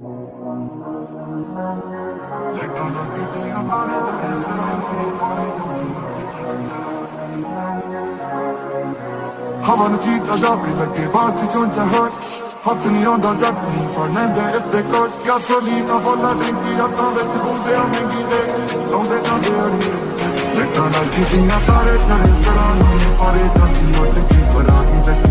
Havana deep as up, like they bounce it on the hurt. Happening on the jack, me Fernanda if they cut gasolina for la drinky, I thought that you was there, make it day. Don't they not hear me? They turn out getting a parrot, and it's around me, parrot, and the other keep around me, the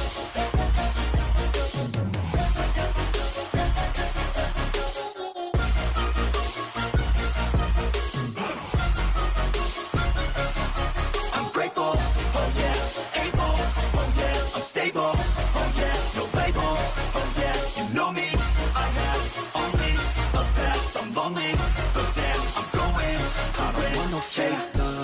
fake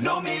Know me,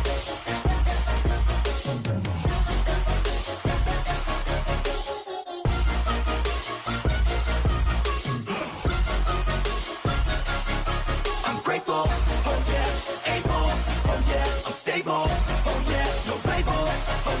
I'm oh yeah, able, oh yeah, I'm stable, oh yeah, no label, oh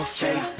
I don't want no fake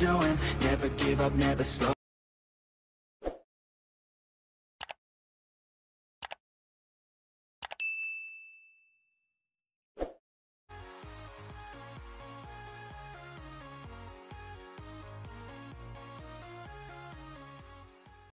doing, never give up, never slow